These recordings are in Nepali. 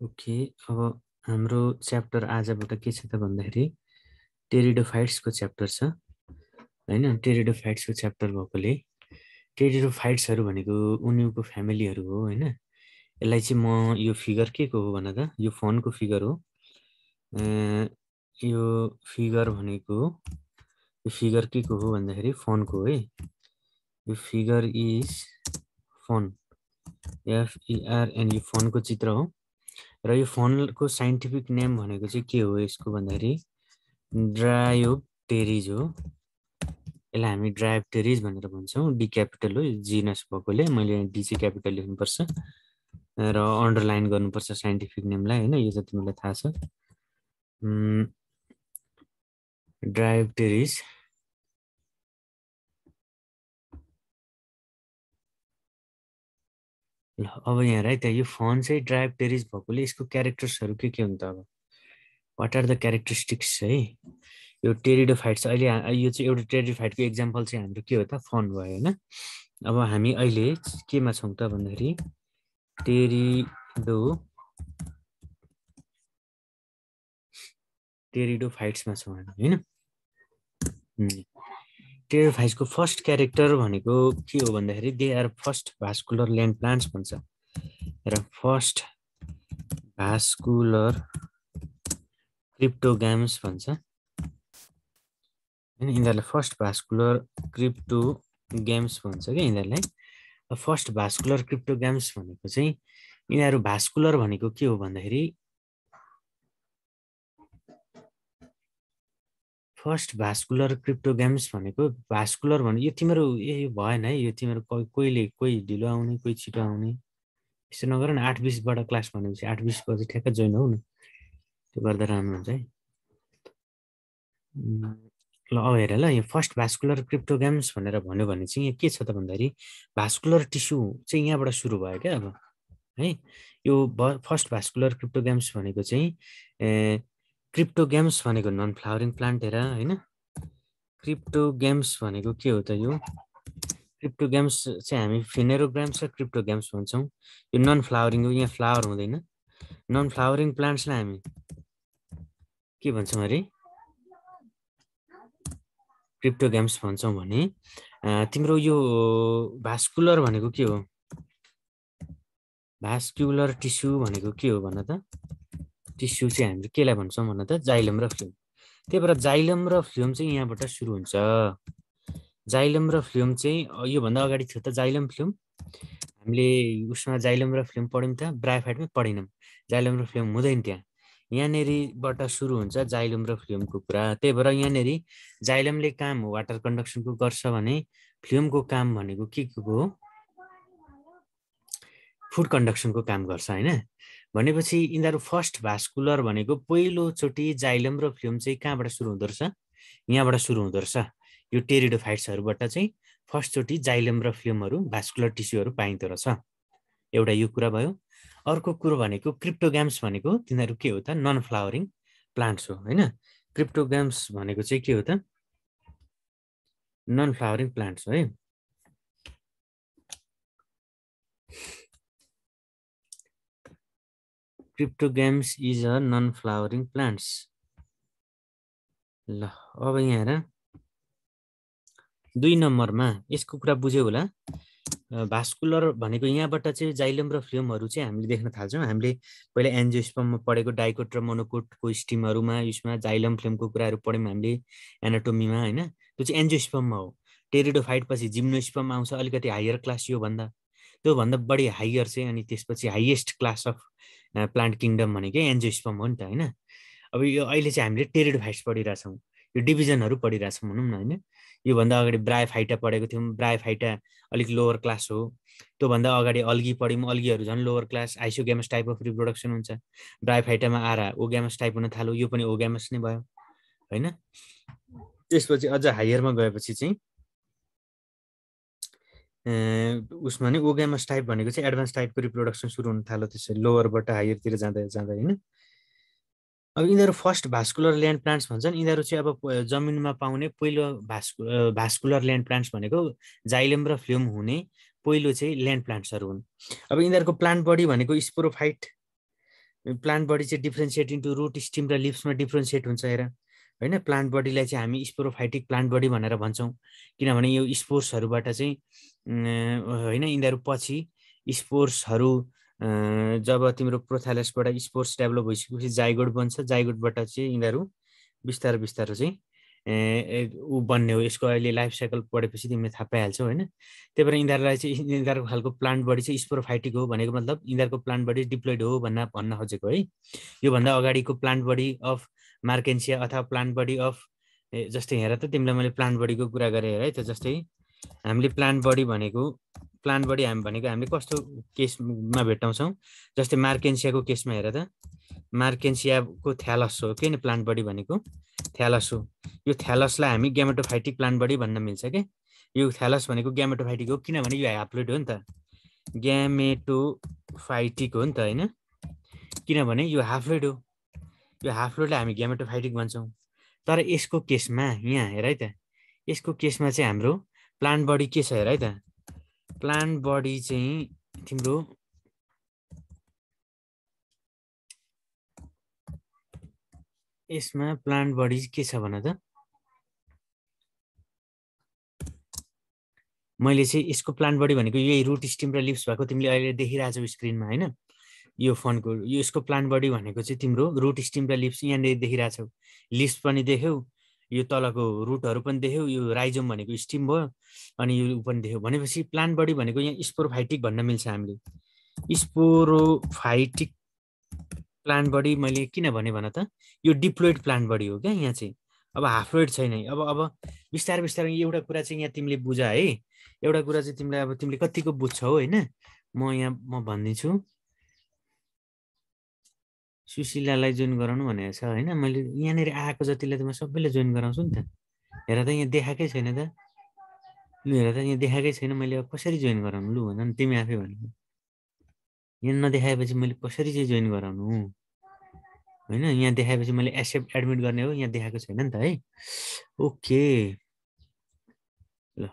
ओके अब हाम्रो च्याप्टर आजबाट के छ त भन्दाखेरि टेरिडोफाइट्सको च्याप्टर छ। होइन टेरिडोफाइट्सको च्याप्टर भएकोले टेरिडोफाइट्सहरू भनेको उनीहरूको फ्यामिलीहरू हो होइन। यसलाई चाहिँ म यो फिगर के को हो भन त यो फोनको फिगर हो। यो फिगर भनेको यो फिगर के को हो भन्दाखेरि फोनको है यो फिगर इज फोन। एफइआरएन यो फोनको चित्र हो। र यो फोनको साइन्टिफिक नेम भनेको चाहिँ के हो यसको भन्दाखेरि? ड्रायोप्टेरिज हो। यसलाई हामी ड्रायोप्टेरिज भनेर भन्छौँ। डी क्यापिटल हो जिनस भएकोले मैले डिसी क्यापिटल लेख्नुपर्छ। र अन्डरलाइन गर्नुपर्छ साइन्टिफिक नेमलाई होइन? यो चाहिँ तिमीलाई थाहा छ। ड्रायोप्टेरिज ल अब यहाँ त यो फोन चाहिँ ड्राइभ टेरिस भएकोले यसको क्यारेक्टर्सहरू के के हुन्छ अब? वाट आर द क्यारेक्टरिस्टिक्स है? यो टेरिडोफाइट छ अहिले यो चाहिँ एउटा टेरिडोफाइटको इक्जाम्पल चाहिँ हाम्रो के हो त? फोन भयो होइन? अब हामी अहिले केमा छौँ त भन्दाखेरि? टेरिडो टेरिडोफाइट्समा छौँ हामी होइन? टेरोफाइसको फर्स्ट क्यारेक्टर भनेको के हो भन्दाखेरि they are first vascular land plants भन्छ। र फर्स्ट भास्कुलर क्रिप्टोग्याम्स भन्छ। होइन यिनीहरूलाई फर्स्ट भास्कुलर क्रिप्टो गेम्स भन्छ क्या यिनीहरूलाई। फर्स्ट भास्कुलर क्रिप्टोग्याम्स भनेको चाहिँ यिनीहरू भास्कुलर भनेको के हो भन्दाखेरि फर्स्ट भास्कुलर क्रिप्टोग्याम्स भनेको भास्कुलर भने यो तिम्रो यो भएन है यो तिम्रो कोही कोहीले कोही ढिलो आउने कोही छिटो आउने। यस्तो नगर न आठ बिसबाट क्लास भनेपछि आठ बिस बजी ठ्याक्कै जोइन हौ न। त्यो गर्दा राम्रो हुन्छ है। ल अब हेर ल यो फर्स्ट भास्कुलर क्रिप्टोग्याम्स भनेर भन्यो भने चाहिँ यहाँ के छ त भन्दाखेरि भास्कुलर टिस्यु चाहिँ यहाँबाट सुरु भयो क्या अब है। यो फर्स्ट भास्कुलर क्रिप्टोग्याम्स भनेको चाहिँ क्रिप्टो गेम्स भनेको नन फ्लावरिङ प्लान्ट हेर होइन? क्रिप्टो गेम्स भनेको के हो त यो? क्रिप्टो गेम्स चाहिँ हामी फिनेरोग्राम्स र क्रिप्टो गेम्स भन्छौँ। यो नन फ्लावरिङ हो यहाँ फ्लावर हुँदैन। नन फ्लावरिङ प्लान्ट्सलाई हामी के भन्छौँ अरे? क्रिप्टो गेम्स भन्छौँ भने तिम्रो यो भास्कुलर भनेको के हो? भास्कुलर टिस्यु भनेको के हो भन त? टिस्यु चाहिँ हामीले केलाई भन्छौँ भन त जाइलम र फ्लुम। त्यही भएर जाइलम र फ्लुम चाहिँ यहाँबाट सुरु हुन्छ। जाइलम र फ्लुम चाहिँ योभन्दा अगाडि थियो त जाइलम फ्लुम। हामीले उसमा जाइलम र फ्लुम पढ्यौँ त ब्रायोफाइटमै पढेनौँ। जाइलम र फ्लुम हुँदैन त्यहाँ। यहाँनिरबाट सुरु हुन्छ जाइलम र फ्लुमको कुरा। त्यही भएर यहाँनिर जाइलमले काम वाटर कन्डक्सनको गर्छ भने फ्लुमको काम भनेको के को हो? फुड कन्डक्सनको काम गर्छ होइन? भनेपछि यिनीहरू फर्स्ट भास्कुलर भनेको पहिलोचोटि जाइलम र फ्लुम चाहिँ कहाँबाट सुरु हुँदो रहेछ यहाँबाट सुरु हुँदो रहेछ यो टेरिडोफाइट्सहरूबाट चाहिँ फर्स्टचोटि जाइलम र फ्लुमहरू भास्कुलर टिस्युहरू पाइँदो रहेछ एउटा यो कुरा भयो। अर्को कुरो भनेको क्रिप्टोग्याम्स भनेको तिनीहरू के हो त? नन फ्लावरिङ प्लान्ट्स हो होइन? क्रिप्टोग्याम्स भनेको चाहिँ के हो त? नन फ्लावरिङ प्लान्ट्स हो है। Cryptogams is a non flowering plants ल अब यहाँ हेर दुई नम्बरमा यसको कुरा बुझ्यो होला। भास्कुलर भनेको यहाँबाट चाहिँ जाइलम र फ्लुमहरू चाहिँ हामीले देख्न थाल्छौँ। हामीले पहिला एन्जियोस्पममा पढेको डाइकोट र मोनोकोटको स्टिमहरूमा यसमा जाइलम फ्लेमको कुराहरू पढ्यौँ हामीले एनाटोमीमा होइन? त्यो चाहिँ एन्जियोस्पममा हो। टेरिडोफाइट पछि जिम्नोस्पम आउँछ अलिकति हायर क्लास योभन्दा त्योभन्दा बढी हाइयर चाहिँ अनि त्यसपछि highest class of plant kingdom भनेकै एन्जियोस्पम हो नि त होइन? अब यो अहिले चाहिँ हामीले टेरिडोफाइट्स पढिरहेछौँ। यो डिभिजनहरू पढिरहेछौँ भनौँ न होइन? योभन्दा अगाडि ब्रायोफाइटा पढेको थियौँ। ब्रायोफाइटा अलिक लोवर क्लास हो। त्योभन्दा अगाडि अल्गी पढ्यौँ। अल्गीहरू झन् lower class isogamous type of reproduction हुन्छ। ब्रायोफाइटामा आएर ओग्यामस टाइप हुन थाल्यो। यो पनि ओग्यामस नै भयो होइन? त्यसपछि अझ हायरमा गएपछि चाहिँ उसमा नि ओग्यामस टाइप भनेको चाहिँ एडभान्स टाइपको रिप्रोडक्सन सुरु हुन थाल्यो त्यसरी लोवरबाट हायरतिर जाँदा जाँदा होइन। अब यिनीहरू फर्स्ट भास्कुलर ल्यान्ड प्लान्ट्स भन्छन् यिनीहरू चाहिँ अब जमिनमा पाउने पहिलो भास्कु भास्कुलर ल्यान्ड प्लान्ट्स भनेको जाइलम र फ्लुम हुने पहिलो चाहिँ ल्यान्ड प्लान्ट्सहरू हुन्। अब यिनीहरूको प्लान्ट बडी भनेको स्पोरोफाइट प्लान्ट बडी चाहिँ डिफ्रेन्सिएट इन्टु रुट स्टिम र लिप्समा डिफ्रेन्सिएट हुन्छ हेर। होइन प्लान्ट बडीलाई चाहिँ हामी स्पोरोफाइटिक प्लान्ट बडी भनेर भन्छौँ। किनभने यो स्पोर्ट्सहरूबाट चाहिँ होइन यिनीहरू पछि स्पोर्ट्सहरू जब तिम्रो प्रोथालसबाट स्पोर्ट्स डेभलप भइसकेपछि जाइगोड बन्छ जाइगोडबाट चाहिँ यिनीहरू बिस्तारो बिस्तारो चाहिँ ऊ बन्ने हो। यसको अहिले लाइफ साइकल पढेपछि तिमीले थाहा पाइहाल्छौ होइन? त्यही भएर यिनीहरूलाई चाहिँ यिनीहरूको खालको प्लान्ट बडी चाहिँ स्पोरोफाइटिक हो भनेको मतलब यिनीहरूको प्लान्ट बडी डिप्लोइड हो भन्न भन्न खोजेको है। योभन्दा अगाडिको प्लान्ट बडी अफ मार्केन्सिया अथवा प्लान्ट बडी अफ जस्तै हेर त तिमीलाई मैले प्लान्ट बडीको कुरा गरेँ है त जस्तै हामीले प्लान्ट बडी भनेको प्लान्ट बडी हामी भनेको हामीले कस्तो केसमा भेट्टाउँछौँ? जस्तै मार्केन्सियाको केसमा हेर त मार्केन्सियाको थ्यालस हो किन प्लान्ट बडी भनेको? थ्यालस हो। यो थ्यालसलाई हामी ग्यामेटोफाइटिक प्लान्ट बडी भन्न मिल्छ क्या यो थ्यालस भनेको ग्यामेटोफाइटिक हो किनभने यो हाप्लोइड हो नि त। ग्यामेटोफाइटिक हो नि त होइन? किनभने यो हाफ्लोइड हो। यो हाफ्लोइडलाई हामी ग्यामेटोफाइटिक भन्छौँ। तर यसको केसमा यहाँ हेर है त यसको केसमा चाहिँ हाम्रो प्लान्ट बडी के छ हेर है त? प्लान्ट बडी चाहिँ तिम्रो यसमा प्लान्ट बडी के छ भन त? मैले चाहिँ यसको प्लान्ट बडी भनेको यही रुट स्टिम र लिप्स भएको तिमीले अहिले देखिरहेछौ स्क्रिनमा होइन? यो फोनको यो यसको प्लान्ट बडी भनेको चाहिँ तिम्रो रुट स्टिम र लिप्स यहाँनिर देखिरहेछौ। लिप्स पनि देख्यौ यो तलको रुटहरू पनि देख्यौ यो राइजोम भनेको स्टिम भयो अनि यो पनि देख्यौ। भनेपछि प्लान्ट बडी भनेको यहाँ स्पोरोफाइटिक भन्न मिल्छ हामीले। स्पोरोफाइटिक प्लान्ट बडी मैले किन भने भन त यो डिप्लोइड प्लान्ट बडी हो क्या यहाँ चाहिँ। अब हाफलोइड छैन अब अब बिस्तारै बिस्तारै एउटा कुरा चाहिँ यहाँ तिमीले बुझ है। एउटा कुरा चाहिँ तिमीलाई अब तिमीले कतिको बुझ्छौ होइन? म यहाँ म भनिदिन्छु सुशीलालाई जोइन गराउनु भनेको छ होइन? मैले यहाँनिर आएको जतिलाई त म सबैलाई जोइन गराउँछु नि त। हेर त यहाँ देखाएकै छैन त। लु हेर त यहाँ देखाएकै छैन मैले अब कसरी जोइन गराउनु लु भन तिमी आफै भन्नु यहाँ नदेखाएपछि मैले कसरी चाहिँ जोइन गराउनु? होइन यहाँ देखाएपछि मैले एक्सेप्ट एडमिट गर्ने हो यहाँ देखाएको छैन नि त है? ओके। ल।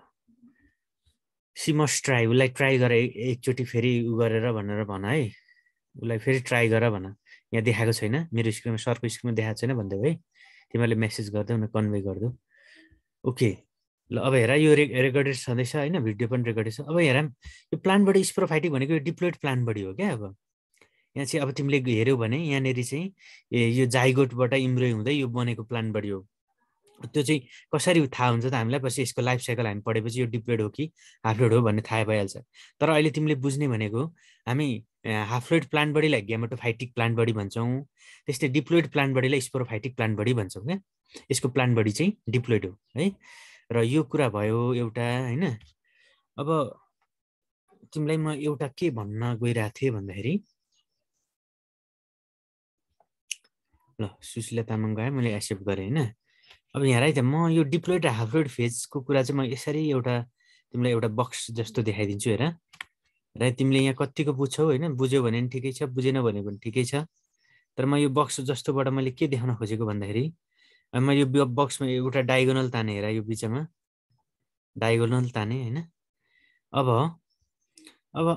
सी मस्ट ट्राई उसलाई ट्राई गर एकचोटि फेरि उ गरेर भनेर भन है? उसलाई फेरि ट्राई गर भन। यहाँ देखाएको छैन। मेरो स्क्रिनमा सरको स्क्रिनमा देखाएको छैन भनिदेऊ है। तिमीहरूले मेसेज गरिदेऊ न कन्भे गरिदेऊ ओके ल अब हेर यो रे रेकर्डेड छँदैछ होइन? भिडियो पनि रेकर्डेड छ। अब हेर यो प्लान्टबाट स्प्रोफाइटिक भनेको यो डिप्लोइड प्लान्ट बडी हो क्या अब। यहाँ चाहिँ अब तिमीले हेऱ्यौ भने यहाँनिर चाहिँ यो जाइगोटबाट इम्ब्रोइ हुँदै यो बनेको प्लान्ट बडी हो। त्यो चाहिँ कसरी थाहा हुन्छ त हामीलाई? पछि यसको लाइफ साइकल हामी पढेपछि यो डिप्लोइड हो कि हाफलोइड हो भन्ने थाहा भइहाल्छ। तर अहिले तिमीले बुझ्ने भनेको हामी हाफलोइड प्लान्ट बडीलाई ग्यामेटोफाइटिक प्लान्ट बडी भन्छौँ त्यस्तै डिप्लोइड प्लान्ट बडीलाई स्पोरोफाइटिक प्लान्ट बडी भन्छौँ क्या। यसको प्लान्ट बडी चाहिँ डिप्लोइड हो है। र यो कुरा भयो एउटा होइन। अब तिमीलाई म एउटा के भन्न गइरहेको थिएँ भन्दाखेरि ल सुशीला तामाङ गयो मैले एक्सेप्ट गरेँ होइन। अब यहाँ त म यो डिप्लोइड हाफ्लोइड फेजको कुरा चाहिँ म यसरी एउटा तिमीलाई एउटा बक्स जस्तो देखाइदिन्छु हेर। र तिमीले यहाँ कतिको बुझ्छौ होइन बुझ्यौ भने पनि ठिकै छ बुझेन भने पनि ठिकै छ। तर म यो बक्स जस्तोबाट मैले के देखाउन खोजेको भन्दाखेरि म यो बक्समा एउटा डाइगोनल ताने हेर यो बिचमा। डाइगोनल ताने होइन। अब अब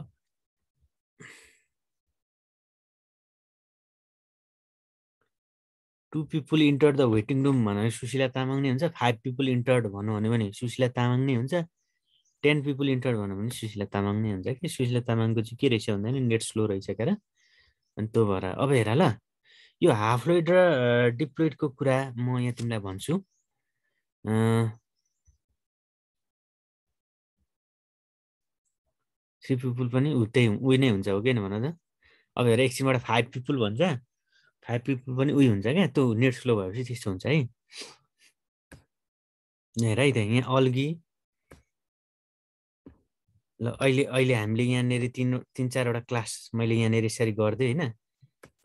two people enter the waiting room भनेर सुशीला तामाङ नै हुन्छ। फाइभ पिपुल इन्टर्ड भन्नु भने सुशीला तामाङ नै हुन्छ। टेन पिपुल इन्टर्ड भन्नु भने सुशीला तामाङ नै हुन्छ कि? सुशीला तामाङको चाहिँ के रहेछ भन्दा नेट स्लो रहेछ क्या अनि त्यो भएर अब हेर ल यो हाफलोइड र डिप्लोइडको कुरा म यहाँ तिमीलाई भन्छु। थ्री पिपुल पनि त्यही उयो नै हुन्छ हो किन भन त अब हेर एकछिनबाट फाइभ पिपुल भन्छ। फाइभ पिपुल पनि उयो हुन्छ क्या त्यो नेट स्लो भएपछि त्यस्तो हुन्छ है। हेर है त यहाँ अल्गी। ल अहिले अहिले हामीले यहाँनिर तिन तिन चारवटा क्लास मैले यहाँनिर यसरी गरिदिएँ होइन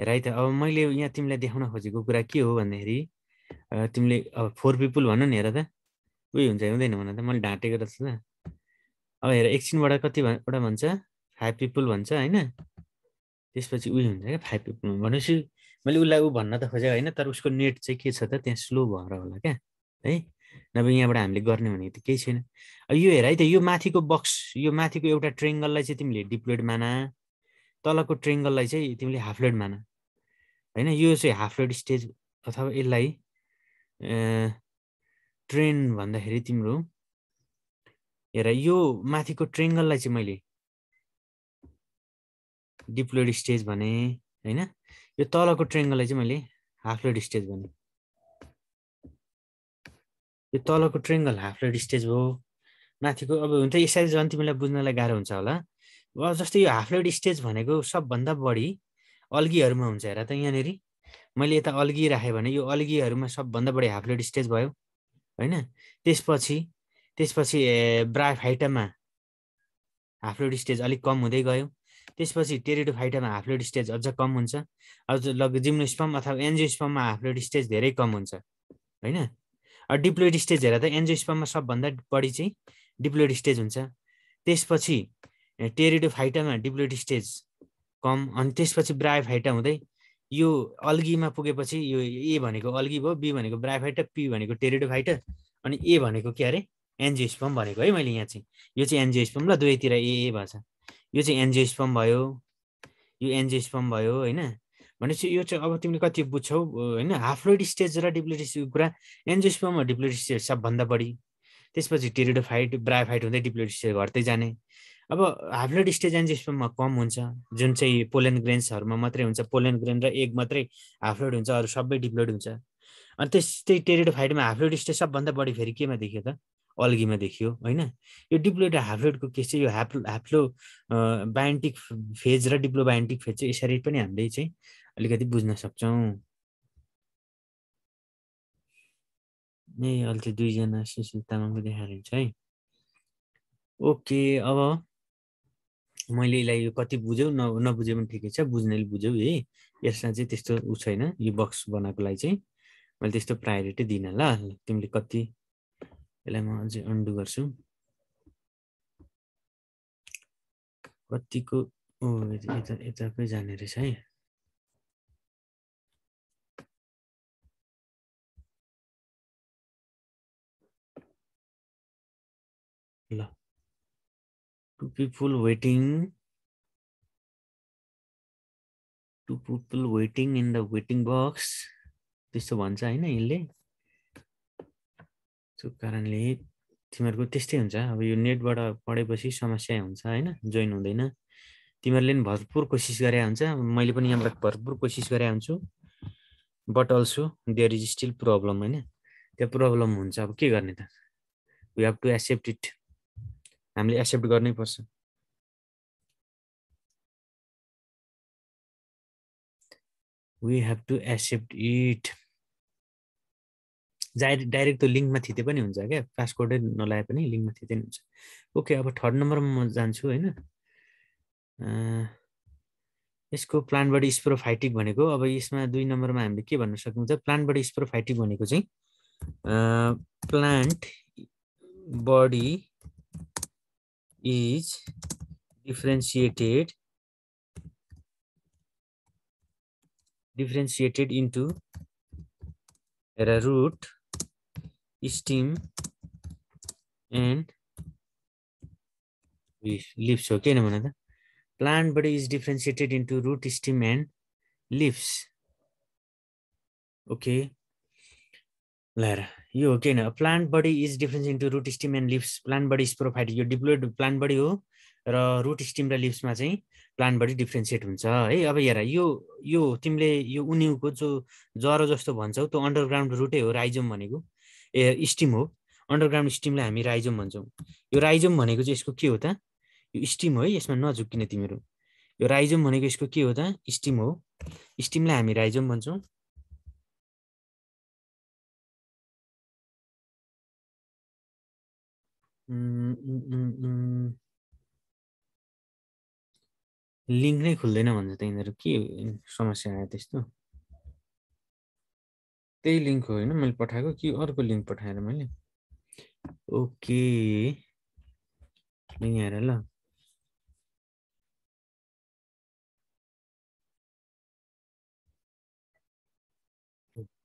हेर त अब मैले यहाँ तिमीलाई देखाउन खोजेको कुरा के हो भन्दाखेरि तिमीले अब फोर पिपुल भन नि हेर त। उयो हुन्छ हुँदैन भन त मैले ढाँटेको रहेछ त। अब हेर एकछिनबाट कतिवटा भन्छ? फाइभ पिपुल भन्छ होइन। त्यसपछि उयो हुन्छ क्या फाइभ पिपुल भनेपछि मैले उसलाई ऊ भन्न त खोजेँ होइन तर उसको नेट चाहिँ के छ त त्यहाँ स्लो भएर होला क्या है? नभए यहाँबाट हामीले गर्ने भनेको त केही छैन। यो हेर है त यो माथिको बक्स यो माथिको एउटा ट्रेङ्गललाई चाहिँ तिमीले डिप्लोइड माना तलको ट्रेङ्गललाई चाहिँ तिमीले हाफलोइड मान होइन? यो चाहिँ हाफ लोड स्टेज अथवा यसलाई ट्रेन भन्दाखेरि तिम्रो हेर यो माथिको ट्रेङ्गललाई चाहिँ मैले डिप्लोइड स्टेज भने होइन? यो तलको ट्रेङ्गललाई चाहिँ मैले हाफ लोड स्टेज भने यो तलको ट्रेङ्गल हाफ लोड स्टेज भयो। माथिको अब हुन्छ यसरी झन् तिमीलाई बुझ्नलाई गाह्रो हुन्छ होला। जस्तै यो हाफ लोड स्टेज भनेको सबभन्दा बढी अल्गीहरूमा हुन्छ हेर त यहाँनिर। मैले यता अल्गी राखेँ भने यो अल्गीहरूमा सबभन्दा बढी हाफ लोड स्टेज भयो होइन? त्यसपछि त्यसपछि ब्राफाइटामा हाफ लोड स्टेज अलिक कम हुँदै गयो। त्यसपछि टेरिडोफाइटामा हाफ लोड स्टेज अझ कम हुन्छ। अझ लग जिम्नोस्पम अथवा एन्जियोस्पममा हाफ लोड स्टेज धेरै कम हुन्छ होइन? डिप्लोइड स्टेज हेर त एन्जियोस्पममा सबभन्दा बढी चाहिँ डिप्लोइड स्टेज हुन्छ। त्यसपछि टेरिडोफाइटामा डिप्लोइड स्टेज कम अनि त्यसपछि ब्रायोफाइटा हुँदै यो अल्गीमा पुगेपछि यो ए भनेको अल्गी भयो बी भनेको ब्रायोफाइटा पी भनेको टेरिडोफाइटा अनि ए भनेको के अरे एन्जियोस्पम भनेको है मैले यहाँ चाहिँ। यो चाहिँ एन्जियोस्पम ल दुवैतिर ए ए भएछ यो चाहिँ एन्जियोस्पम भयो यो एन्जियोस्पम भयो होइन? भनेपछि यो चाहिँ अब तिमीले कति बुझ्छौ होइन? हाफ्लोइड स्टेज र डिप्लोइड कुरा एन्जियोस्पम र सबभन्दा बढी। त्यसपछि टेरिडोफाइट ब्रायोफाइट हुँदै डिप्लोइड स्टेज घट्दै जाने। अब हाफ्लोइड स्टेज एन्जियोस्पममा कम हुन्छ जुन चाहिँ पोलेन ग्रेन्सहरूमा मात्रै हुन्छ। पोलेन ग्रेन र एग मात्रै हाफ्लोइड हुन्छ अरू सबै डिप्लोइड हुन्छ। अनि त्यस्तै टेरिडोफाइटमा हाफ्लोइड स्टेज सबभन्दा बढी फेरि केमा देखियो त? अल्गीमा देखियो होइन? यो डिप्लोइड हाफ्लोइडको केस चाहिँ यो हाफ्लो हाफ्लो बायोन्टिक फेज र डिप्लो बायोन्टिक फेज चाहिँ यसरी पनि हामीले चाहिँ अलिकति बुझ्न सक्छौँ। ए अहिले चाहिँ दुईजना सुशील तामाङको देखाएर हुन्छ है। ओके अब मैले यसलाई यो कति बुझ्यौ न नबुझ्यो भने ठिकै छ बुझ्नेले बुझ्यौ है। यसमा चाहिँ त्यस्तो ऊ छैन यो बक्स बनाएको लागि चाहिँ मैले त्यस्तो प्रायोरिटी दिनँ ल। तिमीले कति यसलाई म अझै अन्डु गर्छु। कतिको ओ यता यताकै जाने रहेछ है। ल। Two people waiting two people waiting in the waiting box त्यस्तो भन्छ होइन यसले। त्यो कारणले तिमीहरूको त्यस्तै हुन्छ। अब यो नेटबाट पढेपछि समस्या हुन्छ होइन? जोइन हुँदैन। तिमीहरूले पनि भरपुर कोसिस गरे हुन्छ। मैले पनि यहाँबाट भरपुर कोसिस गरे हुन्छु। But also there is still problem होइन? त्यो प्रब्लम हुन्छ। अब के गर्ने त? We have to accept it हामीले एक्सेप्ट गर्नै पर्छ। We have to accept it direct direct त लिङ्कमा थिते पनि हुन्छ क्या। पासकोडै नलाए पनि लिङ्कमा थिते पनि हुन्छ। ओके अब थर्ड नम्बरमा म जान्छु होइन। यसको प्लान्टबाट स्प्रोफाइटिक भनेको अब यसमा दुई नम्बरमा हामीले के भन्न सक्नुहुन्छ? प्लान्टबाट स्प्रोफाइटिक भनेको चाहिँ plant body is differentiated differentiated into a root stem and leaves हो किन भन त plant body is differentiated into root stem and leaves. Okay. ल यो हो किन plant body is difference into root stem and leaves plant body is प्रोफाइड यो डिप्लोइड प्लान्ट बडी हो र रुट स्टिम र लिप्समा चाहिँ प्लान्ट बडी डिफ्रेन्सिएट हुन्छ है? अब हेर यो यो तिमीले यो उनिउको जो जरो जस्तो भन्छौ त्यो अन्डरग्राउन्ड रुटै हो राइजोम भनेको। ए स्टिम हो। अन्डरग्राउन्ड स्टिमलाई हामी राइजोम भन्छौँ। यो राइजोम भनेको चाहिँ यसको के हो त? यो स्टिम हो है यसमा नझुक्किने तिमीहरू। यो राइजोम भनेको यसको के हो त? स्टिम हो। स्टिमलाई हामी राइजोम भन्छौँ। लिङ्क नै खुल्दैन भन्छ त यिनीहरू। के समस्या आयो त्यस्तो? त्यही लिङ्क होइन? मैले पठाएको कि अर्को लिङ्क पठाएर मैले? ओके। यहाँ हेर ल।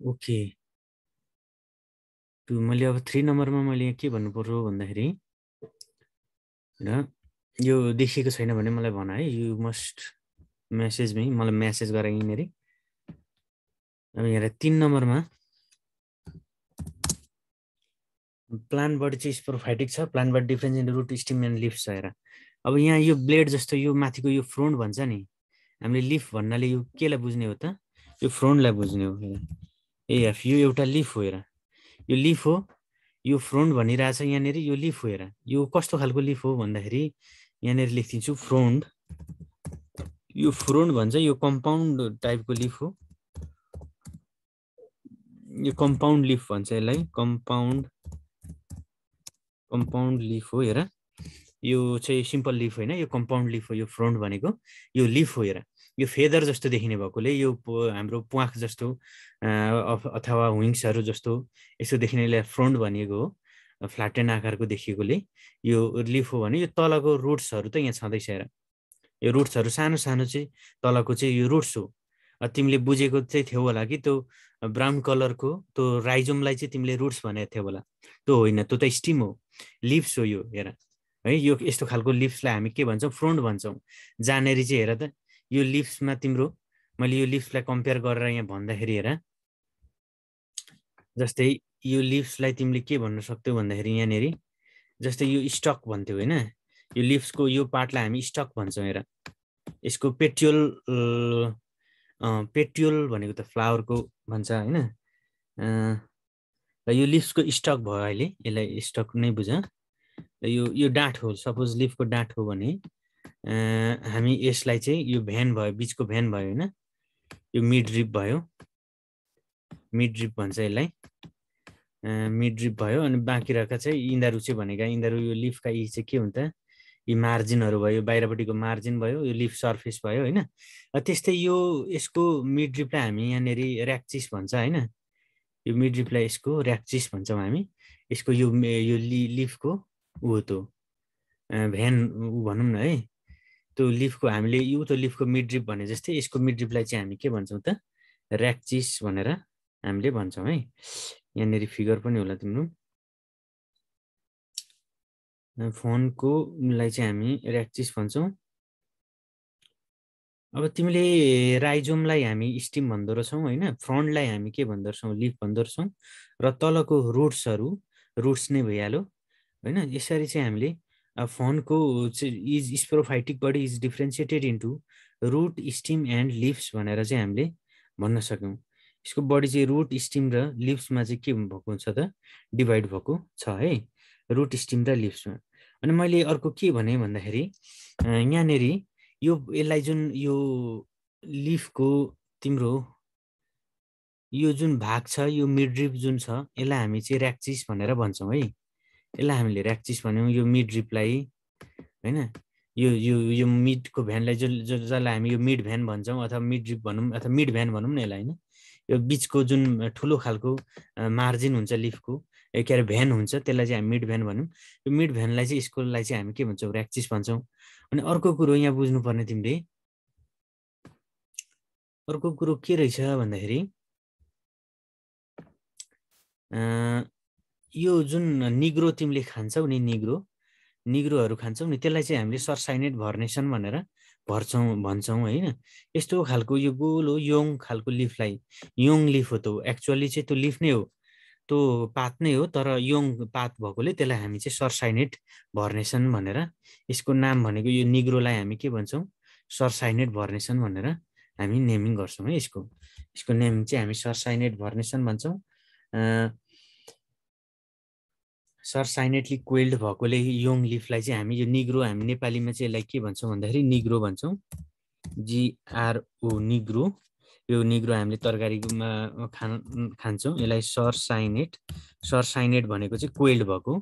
ओके। मैले अब थ्री नम्बरमा मैले यहाँ के भन्नु पर्यो भन्दाखेरि होइन? यो देखिएको छैन भने मलाई भन है। यु मस्ट मेसेज मी मलाई मेसेज गर यहीँनिर। अब यहाँ तिन नम्बरमा प्लान बडी चाहिँ स्पोरोफाइटिक छ plant body difference in root stem and leaf छ हेर अब यहाँ यो ब्लेड जस्तो यो माथिको यो फ्रोन्ट भन्छ नि हामीले लिफ भन्नाले यो केलाई बुझ्ने हो त? यो फ्रोन्टलाई बुझ्ने हो। एएफ यो एउटा लिफ हो हेर। यो लिफ हो यो फ्रोन्ट भनिरहेछ यहाँनिर यो लिफ हो हेर। यो कस्तो खालको लिफ हो भन्दाखेरि यहाँनिर लेखिदिन्छु फ्रोन्ट यो फ्रोन्ट भन्छ यो कम्पाउन्ड टाइपको लिफ हो। यो कम्पाउन्ड लिफ भन्छ यसलाई। कम्पाउन्ड कम्पाउन्ड लिफ हो हेर। यो चाहिँ सिम्पल लिफ होइन यो कम्पाउन्ड लिफ हो यो फ्रन्ट भनेको। यो लिफ हो हेर। यो फेदर जस्तो देखिने भएकोले यो हाम्रो प्वाख जस्तो अथवा विङ्सहरू जस्तो यसो देखिनेलाई फ्रन्ट भनिएको हो। फ्ल्याटेन आकारको देखिएकोले। यो लिफ हो भने यो तलको रुट्सहरू त यहाँ छँदैछ हेर। यो रुट्सहरू सानो सानो चाहिँ तलको चाहिँ यो रुट्स हो। तिमीले बुझेको चाहिँ थियो होला कि त्यो ब्राउन कलरको त्यो राइजोमलाई चाहिँ तिमीले रुट्स भनेको थियो होला। त्यो होइन त्यो त स्टिम हो। लिप्स हो यो हेर। है यो यस्तो खालको लिप्सलाई हामी के भन्छौँ? फ्रोन्ट भन्छौँ। जहाँनिर चाहिँ हेर त यो लिप्समा तिम्रो मैले यो लिप्सलाई कम्पेयर गरेर यहाँ भन्दाखेरि हेर। जस्तै यो लिप्सलाई तिमीले के भन्न सक्थ्यौ भन्दाखेरि यहाँनिर जस्तै यो स्टक भन्थ्यौ होइन। यो लिप्सको यो पार्टलाई हामी स्टक भन्छौँ हेर। यसको पेट्रोल पेट्रोल भनेको त फ्लावरको भन्छ होइन। र यो लिप्सको स्टक भयो अहिले यसलाई स्टक नै बुझ। यो यो डाँठ हो सपोज लिफको डाँठ हो भने हामी यसलाई चाहिँ यो भ्यान भयो बिचको भ्यान भयो होइन यो मिड ड्रिप भयो। मिड ड्रिप भन्छ यसलाई। मिड ड्रिप भयो अनि बाँकी रहेका चाहिँ इन्दारु चाहिँ भनेका। इन्दारु यो लिफका यी चाहिँ के हुन्छ? यी मार्जिनहरू भयो बाहिरपट्टिको मार्जिन भयो यो लिफ सर्फेस भयो होइन? त्यस्तै यो यसको मिड ड्रिपलाई हामी यहाँनिर ऱ्याक्चिस भन्छ होइन? यो मिड ड्रिपलाई यसको ऱ्याक्चिस भन्छौँ हामी। यसको यो यो लि लिफको ऊ त्यो। भ्यान ऊ भनौँ न है? त्यो लिफको हामीले यो त लिफको मिड्रिप भने जस्तै यसको मिड्रिपलाई चाहिँ हामी के भन्छौँ त? ऱ्याक्चिस भनेर हामीले भन्छौँ है? यहाँनिर फिगर पनि होला तिम्रो। फोनकोलाई चाहिँ हामी ऱ्याक्चिस भन्छौँ। अब तिमीले राइजोमलाई हामी स्टिम भन्दो रहेछौँ होइन? फ्रन्टलाई हामी के भन्दो रहेछौँ लिफ भन्दो रहेछौँ र तलको रुट्सहरू रुट्स नै भइहाल्यो होइन? यसरी चाहिँ हामीले फनको is sporophytic body is differentiated into root stem and leaves भनेर चाहिँ हामीले भन्न सक्यौँ। यसको बडी चाहिँ रुट स्टिम र लिप्समा चाहिँ के भएको हुन्छ त? डिभाइड भएको छ है। रुट स्टिम र लिप्समा अनि मैले अर्को के भने भन्दाखेरि यहाँनिर यो यसलाई जुन यो लिफको तिम्रो यो जुन भाग छ यो मिड्रिप जुन छ यसलाई हामी चाहिँ ऱ्याक्चिस भनेर भन्छौँ है। यसलाई हामीले ऱ्याक्चिस भन्यौँ। यो मिड रिप्लाई होइन? यो यो यो मिडको भ्यानलाई जो जसलाई हामी यो मिड भ्यान भन्छौँ अथवा मिड रिप भनौँ अथवा मिड भ्यान भनौँ न यसलाई होइन? यो बिचको जुन ठुलो खालको मार्जिन हुन्छ लिफको के अरे भ्यान हुन्छ त्यसलाई चाहिँ हामी मिड भ्यान भनौँ। यो मिड भ्यानलाई चाहिँ स्कुललाई चाहिँ हामी के भन्छौँ ऱ्याक्चिस भन्छौँ। अनि अर्को कुरो यहाँ बुझ्नुपर्ने तिमीले अर्को कुरो के रहेछ भन्दाखेरि यो जुन निग्रो तिमीले खान्छौ नि निग्रो निग्रोहरू खान्छौ नि त्यसलाई चाहिँ हामीले सर्साइनेट भर्नेसन भनेर भर्छौँ भन्छौँ होइन। यस्तो खालको यो गोलो योङ खालको लिफलाई योङ लिफ हो त एक्चुअली चाहिँ त्यो लिफ नै हो। त्यो पात नै हो तर योङ पात भएकोले त्यसलाई हामी चाहिँ सर्साइनेट भर्नेसन भनेर यसको नाम भनेको यो निग्रोलाई हामी के भन्छौँ? सर्साइनेट भर्नेसन भनेर हामी नेमिङ गर्छौँ है यसको। यसको नेम चाहिँ हामी सर्साइनेट भर्नेसन भन्छौँ। सर साइनेटली कोइल्ड भएकोले योङ लिफलाई चाहिँ हामी यो निग्रो हामी नेपालीमा चाहिँ यसलाई के भन्छौँ भन्दाखेरि निग्रो भन्छौँ। जिआरओ निग्रो। यो निग्रो हामीले तरकारीमा खान खान्छौँ। यसलाई सर साइनेट सर साइनेट भनेको चाहिँ कोइल्ड भएको।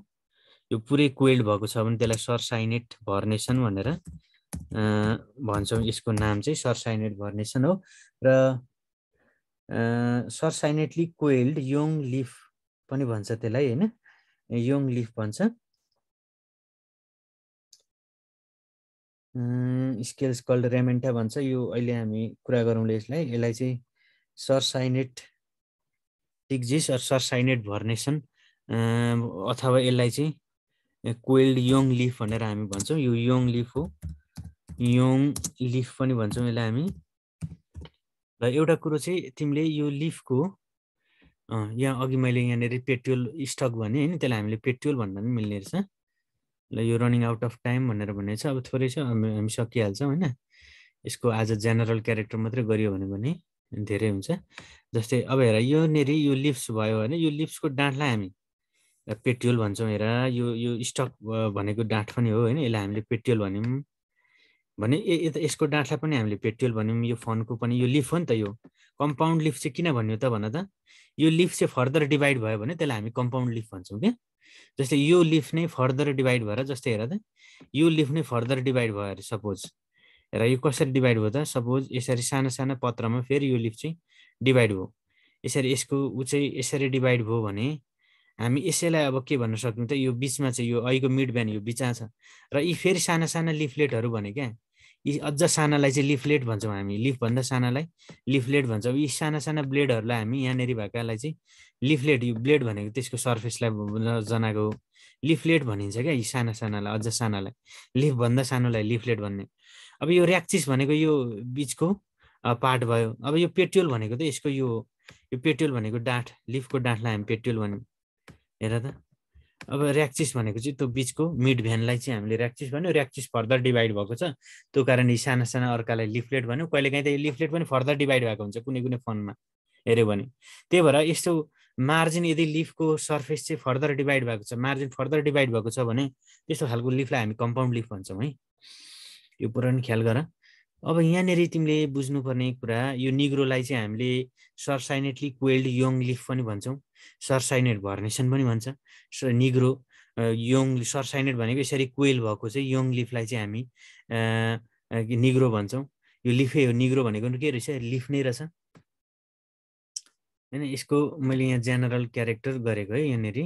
यो पुरै कोइल्ड भएको छ भने त्यसलाई सर साइनेट भर्नेसन भनेर भन्छौँ। यसको नाम चाहिँ सर साइनेट भर्नेसन हो। र circinately coiled young leaf पनि भन्छ त्यसलाई होइन? योङ लिफ भन्छ। स्केल्स कल्ड रेमेन्टा भन्छ? यो अहिले हामी कुरा गरौँले यसलाई। यसलाई चाहिँ सरसाइनेट टिक्जिस सरसाइनेट भर्नेसन अथवा यसलाई चाहिँ कोइल्ड योङ लिफ भनेर हामी भन्छौँ। यो योङ लिफ हो। योङ लिफ पनि भन्छौँ यसलाई हामी। र एउटा कुरो चाहिँ तिमीले यो लिफको यहाँ अघि मैले यहाँनिर पेट्रोल स्टक भने होइन त्यसलाई हामीले पेट्रोल भन्दा पनि मिल्ने रहेछ। ल यो रनिङ आउट अफ टाइम भनेर भनेको छ अब थोरै छ हामी सकिहाल्छौँ होइन? यसको आज जेनरल क्यारेक्टर मात्रै गरियो भने पनि धेरै हुन्छ। जस्तै अब हेर योनिर यो लिप्स भयो भने यो लिप्सको डाँठलाई हामी पेट्रोल भन्छौँ हेर। यो यो स्टक भनेको डाँठ पनि हो होइन यसलाई हामीले पेट्रोल भन्यौँ भने यसको डाँठलाई पनि हामीले पेट्रोल भन्यौँ यो फनको पनि यो लिफ हो नि त यो। कम्पाउन्ड लिफ चाहिँ किन भन्यो त भन त। यो लिफ चाहिँ फर्दर डिभाइड भयो भने त्यसलाई हामी कम्पाउन्ड लिफ भन्छौँ क्या? जस्तै यो लिफ नै फर्दर डिभाइड भएर जस्तै हेर त यो लिफ नै फर्दर डिभाइड भयो अरे सपोज हेर यो कसरी डिभाइड भयो त सपोज यसरी सानो सानो पत्रमा फेरि यो लिफ चाहिँ डिभाइड भयो। यसरी यसको ऊ चाहिँ यसरी डिभाइड भयो भने हामी यसैलाई अब के भन्न सक्यौँ त यो बिचमा चाहिँ यो अहिलेको मिड ब्यान यो बिचमा छ। र यी फेरि साना साना लिफलेटहरू भने क्या यी अझ सानालाई चाहिँ लिफलेट भन्छौँ हामी लिफभन्दा सानालाई लिफलेट भन्छौँ। यी साना साना ब्लेडहरूलाई हामी यहाँनिर भएकालाई चाहिँ लिफलेट यो ब्लेड भनेको त्यसको सर्फेसलाई जनाएको लिफलेट भनिन्छ क्या यी साना सानालाई अझ सानालाई। लिफभन्दा सानोलाई लिफलेट भन्ने। अब यो ऱ्याक्चिस भनेको यो बिचको पार्ट भयो। अब यो पेट्रोल भनेको त यसको यो यो पेट्रोल भनेको डाँठ। लिफको डाँठलाई हामी पेट्रोल भन्यौँ। हेर त। अब ऱ्याक्चिस भनेको चाहिँ त्यो बिचको मिड भ्यानलाई चाहिँ हामीले ऱ्याक्चिस भन्यो। ऱ्याक्चिस फर्दर डिभाइड भएको छ। त्यो कारण यी साना साना अर्कालाई लिफलेट भन्यो। कहिले काहीँ त यो लिफलेट पनि फर्दर डिभाइड भएको हुन्छ कुनै कुनै फन्डमा हेऱ्यो भने। त्यही भएर यस्तो मार्जिन यदि लिफको सर्फेस चाहिँ फर्दर डिभाइड भएको छ मार्जिन फर्दर डिभाइड भएको छ भने त्यस्तो खालको लिफलाई हामी कम्पाउन्ड लिफ भन्छौँ है। यो पुरा पनि ख्याल गर। अब यहाँनिर तिमीले बुझ्नुपर्ने कुरा यो निग्रोलाई चाहिँ हामीले सरसाइनेटली क्वेल्ड यङ लिफ पनि भन्छौँ सरसाइनेट भर्नेसन पनि भन्छ। निग्रो यङ सरसाइनेट भनेको यसरी क्वेल भएको चाहिँ यङ लिफलाई चाहिँ हामी निग्रो भन्छौँ। यो लिफै हो निग्रो भनेको के रहेछ? लिफ नै रहेछ। होइन यसको मैले यहाँ जेनरल क्यारेक्टर गरेको है यहाँनिर।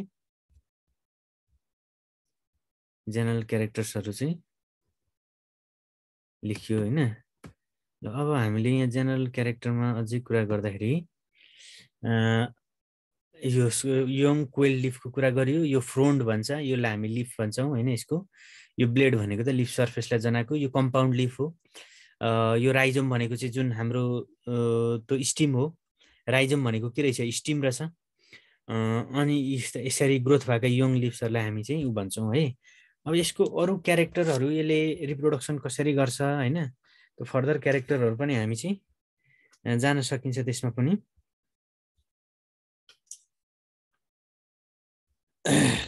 जेनरल क्यारेक्टर्सहरू चाहिँ लेखियो होइन। ल अब हामीले यहाँ जेनरल क्यारेक्टरमा अझै कुरा गर्दाखेरि यो यङ क्वेल लिफको कुरा गरियो। यो फ्रोन्ड भन्छ यसलाई हामी लिफ भन्छौँ होइन यसको। यो ब्लेड भनेको त लिफ सर्फेसलाई जनाएको यो कम्पाउन्ड लिफ हो। यो राइजम भनेको चाहिँ जुन हाम्रो त्यो स्टिम हो। राइजम भनेको के रहेछ? स्टिम रहेछ। अनि यसरी ग्रोथ भएका यङ लिप्सहरूलाई हामी चाहिँ ऊ भन्छौँ है। अब यसको अरू क्यारेक्टरहरू यसले रिप्रोडक्सन कसरी गर्छ होइन? त्यो फर्दर क्यारेक्टरहरू पनि हामी चाहिँ जान सकिन्छ त्यसमा पनि।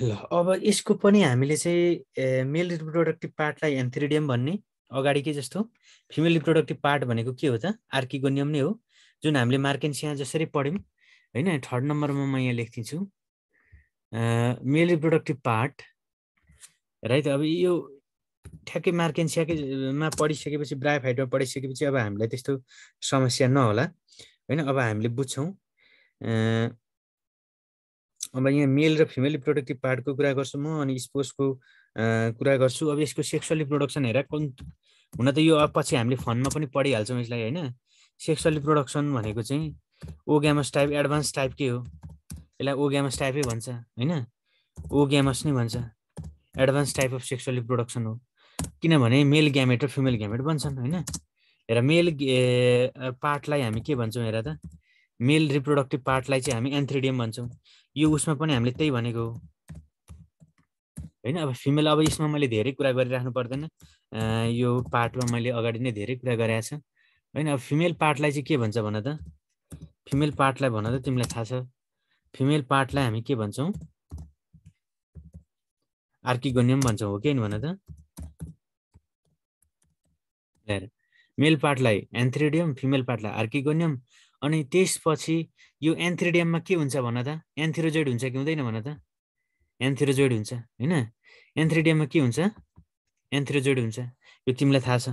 ल अब यसको पनि हामीले चाहिँ मेल रिप्रोडक्टिभ पार्टलाई एन्थ्रिडियम भन्ने अगाडिकै जस्तो फिमेल रिप्रोडक्टिभ पार्ट भनेको के हो त? आर्किगोनियम नै हो। जुन हामीले मार्केन्सिया जसरी पढ्यौँ होइन थर्ड नम्बरमा म यहाँ लेखिदिन्छु मेल रिप्रोडक्टिभ पार्ट राइट अब यो ठ्याक्कै मार्केन्सियाकैमा पढिसकेपछि ब्रायोफाइटमा पढिसकेपछि अब हामीलाई त्यस्तो समस्या नहोला होइन? अब हामीले बुझ्छौँ अब यहाँ मेल र फिमेल रिप्रोडक्टिभ पार्टको कुरा गर्छु म अनि स्पोर्ट्सको कुरा गर्छु। अब यसको सेक्सुअल रिप्रोडक्सन हेर कुन हुन त यो पछि हामीले फनमा पनि पढिहाल्छौँ यसलाई होइन? सेक्सुअल रिप्रोडक्सन भनेको चाहिँ ओग्यामस टाइप एडभान्स टाइप के हो? यसलाई ओग्यामस टाइपै भन्छ होइन? ओग्यामस नै भन्छ। Advance type of sexual reproduction हो। किनभने मेल ग्यामेट र फिमेल ग्यामेट बन्छन् होइन? हेर मेल पार्टलाई हामी के भन्छौँ हेर त? मेल रिप्रोडक्टिभ पार्टलाई चाहिँ हामी एन्थ्रिडियम भन्छौँ। यो उसमा पनि हामीले त्यही भनेको हो। होइन? अब फिमेल अब यसमा मैले धेरै कुरा गरिराख्नु पर्दैन। यो पार्टमा मैले अगाडि नै धेरै कुरा गरेको छ। होइन अब फिमेल पार्टलाई चाहिँ के भन्छ भन त? फिमेल पार्टलाई भन त तिमीलाई थाहा छ। फिमेल पार्टलाई हामी के भन्छौँ? आर्किगोनियम भन्छौँ हो कि भन त? मेल पार्टलाई एन्थ्रिडियम फिमेल पार्टलाई आर्किगोनियम अनि त्यसपछि यो एन्थ्रिडियममा के हुन्छ भन त? एन्थ्रोजोइड हुन्छ कि हुँदैन भन त? एन्थ्रोजोइड हुन्छ होइन? एन्थ्रिडियममा के हुन्छ? एन्थ्रोजोइड हुन्छ। यो तिमीलाई थाहा छ।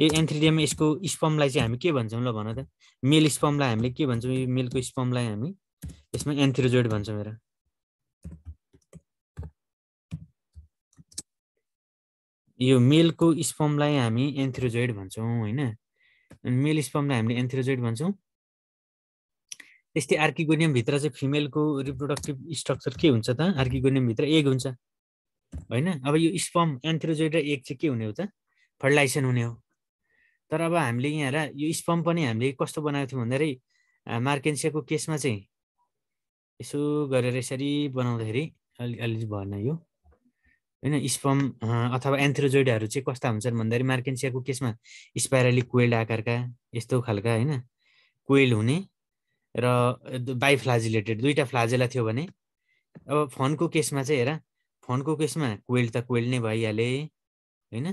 यो एन्थ्रिडियम यसको स्पमलाई चाहिँ हामी के भन्छौँ ल भन त। मेल स्पमलाई हामीले के भन्छौँ? यो मेलको स्पमलाई हामी यसमा एन्थ्रोजोइड भन्छौँ हेर। यो मेलको स्पमलाई हामी एन्थ्रोजोइड भन्छौँ होइन? मेल स्पमलाई हामीले एन्थ्रोजोइड भन्छौँ। त्यस्तै आर्किगोनियमभित्र चाहिँ फिमेलको रिप्रोडक्टिभ स्ट्रक्चर के हुन्छ त? आर्किगोनियमभित्र एग हुन्छ होइन? अब यो स्पम एन्थ्रोजोइड र एग चाहिँ के हुने हो त? फर्टिलाइजेसन हुने हो। तर अब हामीले यहाँ हेर यो स्पम पनि हामीले कस्तो बनाएको थियौँ भन्दाखेरि मार्केन्सियाको केसमा चाहिँ यसो गरेर यसरी बनाउँदाखेरि अलि अलि भएन यो। होइन स्पम अथवा एन्थ्रोजोइडहरू चाहिँ कस्ता हुन्छन् भन्दाखेरि मार्केन्सियाको केसमा स्पाइरली कोइल्ड आकारका यस्तो खालका होइन कोइल हुने र बाइफ्लाजिलेटेड दुईवटा फ्लाजेला थियो भने अब फनको केसमा चाहिँ हेर फनको केसमा कोइल त कोइल नै भइहाले होइन।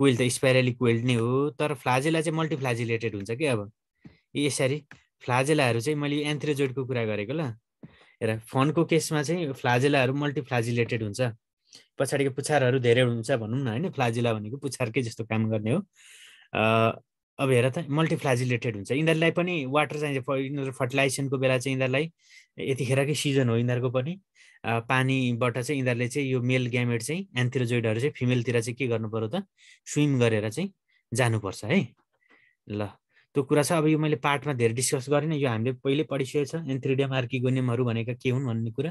कोइल त स्पाइरली कोइल्ड नै हो तर फ्लाजेला चाहिँ मल्टिफ्लाजिलेटेड हुन्छ कि अब। यसरी फ्लाजेलाहरू चाहिँ मैले एन्थ्रोजोइडको कुरा गरेको ल। हेर फनको केसमा चाहिँ फ्लाजेलाहरू मल्टिफ्लाजिलेटेड हुन्छ। पछाडिको पुछारहरू धेरै हुन्छ भनौँ न होइन? फ्लाजिला भनेको पुछारकै जस्तो काम गर्ने हो। अब हेर त मल्टिफ्लाजिलेटेड हुन्छ। यिनीहरूलाई पनि वाटर चाहिन्छ यिनीहरू फर्टिलाइजेसनको बेला चाहिँ यिनीहरूलाई यतिखेरकै सिजन हो यिनीहरूको पनि। पानीबाट चाहिँ यिनीहरूले चाहिँ यो मेल ग्यामेट चाहिँ एन्थ्रोजोइडहरू चाहिँ फिमेलतिर चाहिँ के गर्नु पऱ्यो त? स्विम गरेर चाहिँ जानुपर्छ है। ल त्यो कुरा छ। अब यो मैले पार्टमा धेरै डिस्कस गरेन। यो हामीले पहिले पढिसकेको छ। एन्थ्रिडियम आर्किगोनियमहरू भनेका के हुन् भन्ने कुरा।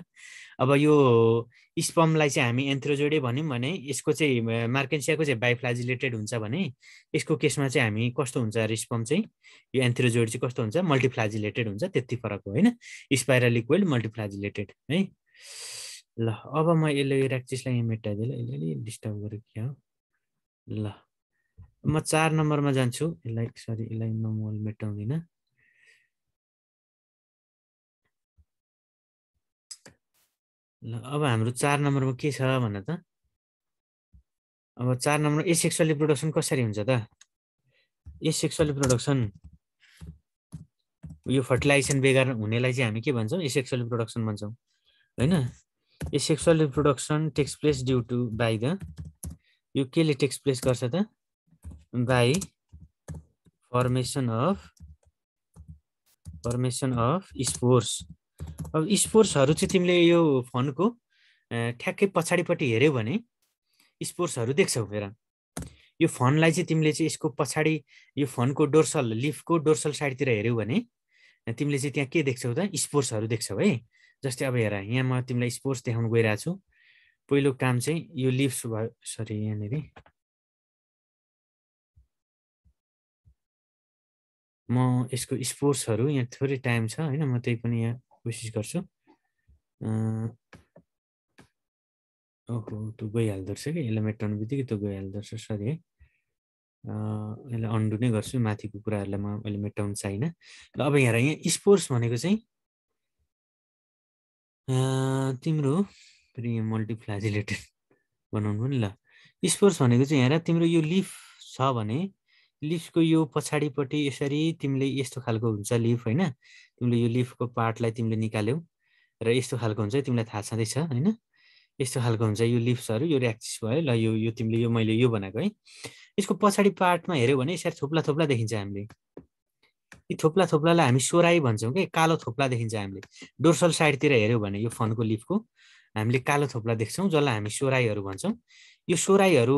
अब यो स्पमलाई चाहिँ हामी एन्थ्रोजोइडै भन्यौँ भने यसको चाहिँ मार्केन्सियाको चाहिँ बाइफ्लाजिलेटेड हुन्छ भने यसको केसमा चाहिँ हामी कस्तो हुन्छ रिस्पम चाहिँ? यो एन्थ्रोजोइड चाहिँ कस्तो हुन्छ? मल्टिफ्लाजिलेटेड हुन्छ। त्यति फरक हो होइन? स्पाइरल मल्टिफ्लाजिलेटेड है? ल अब म यसले ऱ्याक्चिसलाई यहाँ मेटाइदिएँ यसले डिस्टर्ब गरेको क्या ल म चार नम्बरमा जान्छु यसलाई सरी यसलाई नमल मेटाउँदिनँ ल अब हाम्रो चार नम्बरमा के छ भन त? अब चार नम्बर एसेक्सुअल रिप्रोडक्सन कसरी हुन्छ त? एसेक्सुअल रिप्रोडक्सन यो फर्टिलाइजेसन बेगर हुनेलाई चाहिँ हामी के भन्छौँ? एसेक्सुअल रिप्रोडक्सन भन्छौँ। होइन? Asexual reproduction takes place due to by the यो केले टेक्स प्लेस गर्छ त? By formation of formation of spores अब स्पोर्सहरू चाहिँ तिमीले यो फनको ठ्याक्कै पछाडिपट्टि हेऱ्यौ भने स्पोर्सहरू देख्छौ हेर यो फनलाई चाहिँ तिमीले चाहिँ यसको पछाडि यो फनको डोर्सल लिफको डोर्सल साइडतिर हेऱ्यौ भने तिमीले चाहिँ त्यहाँ के देख्छौ त? स्पोर्सहरू देख्छौ है। जस्तै अब हेर यहाँ म तिमीलाई स्पोर्ट्स देखाउनु गइरहेको छु। पहिलो काम चाहिँ यो लिफ्स भयो सरी यहाँनिर। म यसको स्पोर्ट्सहरू यहाँ थोरै टाइम छ होइन? म त्यही पनि यहाँ कोसिस गर्छु। ओहो त्यो गइहाल्दो रहेछ कि? यसलाई मेटाउनु बित्तिकै त्यो गइहाल्दो रहेछ सरी है। यसलाई अन्डु नै गर्छु माथिको कुराहरूलाई म अहिले मेटाउनु चाहिनँ। ल अब यहाँ यहाँ स्पोर्ट्स भनेको चाहिँ तिम्रो फेरि मल्टिफ्लाजिलेटेड बनाउनु नि ल। स्पोर्ट्स भनेको चाहिँ यहाँ तिम्रो यो लिफ छ भने लिफको यो पछाडिपट्टि यसरी तिमीले यस्तो खालको हुन्छ लिफ होइन? तिमीले यो लिफको पार्टलाई तिमीले निकाल्यौ र यस्तो खालको हुन्छ तिमीलाई थाहा छँदैछ होइन? यस्तो खालको हुन्छ यो लिफ्सहरू यो ऱ्याक्सिस भयो। ल यो यो तिमीले यो मैले यो बनाएको है। यसको पछाडि पार्टमा हेऱ्यौ भने यसरी थोप्ला थोप्ला देखिन्छ हामीले। यी थोप्ला थोप्लालाई हामी सोराई भन्छौँ कि? कालो थोप्ला देखिन्छ हामीले। डोर्सल साइडतिर हेऱ्यौँ भने यो फनको लिफको हामीले कालो थोप्ला देख्छौँ जसलाई हामी सोराईहरू भन्छौँ। यो सोराईहरू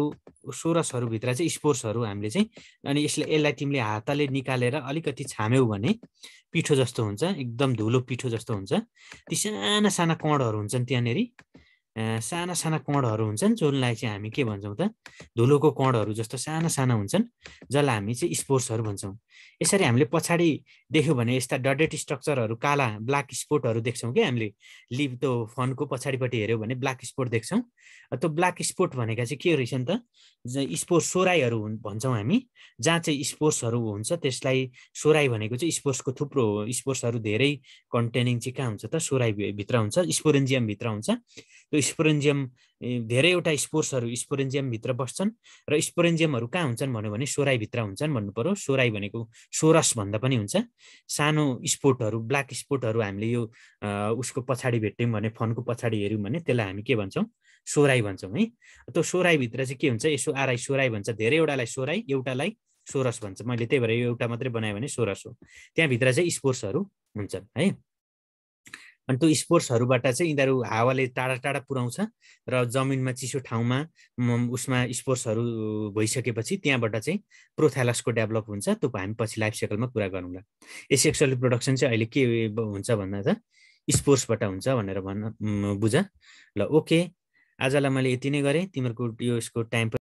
सोरसहरूभित्र चाहिँ स्पोर्ट्सहरू हामीले चाहिँ अनि यसले यसलाई तिमीले हातले निकालेर अलिकति छाम्यौ भने पिठो जस्तो हुन्छ एकदम धुलो पिठो जस्तो हुन्छ। ती साना साना कणहरू हुन्छन् त्यहाँनिर। साना साना कणहरू हुन्छन् जसलाई चाहिँ हामी के भन्छौँ त धुलोको कणहरू जस्तो साना साना हुन्छन् जसलाई हामी चाहिँ स्पोर्ट्सहरू भन्छौँ। यसरी हामीले पछाडि देख्यौँ भने यस्ता डडेड स्ट्रक्चरहरू काला ब्ल्याक स्पोटहरू देख्छौँ कि हामीले। लिभ त्यो फनको पछाडिपट्टि हेऱ्यौँ भने ब्ल्याक स्पोट देख्छौँ। त्यो ब्ल्याक स्पोट भनेका चाहिँ के रहेछ नि त स्पोर्ट्स सोराईहरू भन्छौँ हामी। जहाँ चाहिँ स्पोर्ट्सहरू हुन्छ त्यसलाई सोराई भनेको चाहिँ स्पोर्ट्सको थुप्रो स्पोर्ट्सहरू धेरै कन्टेनिङ चाहिँ कहाँ हुन्छ त? सोराई भित्र हुन्छ स्पोरेन्जियमभित्र हुन्छ। त्यो स्पोरेन्जियम धेरैवटा स्पोर्ट्सहरू स्पोरेन्जियमभित्र बस्छन् र स्पोरेन्जियमहरू कहाँ हुन्छन् भन्यो भने सोराईभित्र हुन्छन् भन्नु पऱ्यो सोराई भनेको सोरस भन्दा पनि हुन्छ। सानो स्पोर्टहरू ब्ल्याक स्पोर्टहरू हामीले यो उसको पछाडि भेट्यौँ भने फनको पछाडि हेऱ्यौँ भने त्यसलाई हामी के भन्छौँ? सोराई भन्छौँ है। त्यो सोराईभित्र चाहिँ के हुन्छ? यसो आराई सोराई भन्छ धेरैवटालाई सोराई एउटालाई सोरस भन्छ। मैले त्यही भएर एउटा मात्रै बनाएँ भने सोरस हो। त्यहाँभित्र चाहिँ स्पोर्ट्सहरू हुन्छन् है। अनि त्यो स्पोर्ट्सहरूबाट चाहिँ यिनीहरू हावाले टाढा टाढा पुऱ्याउँछ र जमिनमा चिसो ठाउँमा उसमा स्पोर्ट्सहरू भइसकेपछि त्यहाँबाट चाहिँ प्रोथ्यालसको डेभलप हुन्छ। त्यो हामी पछि लाइफ साइकलमा कुरा गरौँला। एसेक्सुअल प्रोडक्सन चाहिँ अहिले के हुन्छ भन्दा त स्पोर्ट्सबाट हुन्छ भनेर भन्न बुझ। ल ओके। आजलाई मैले यति नै गरेँ। तिमीहरूको यो यसको टाइम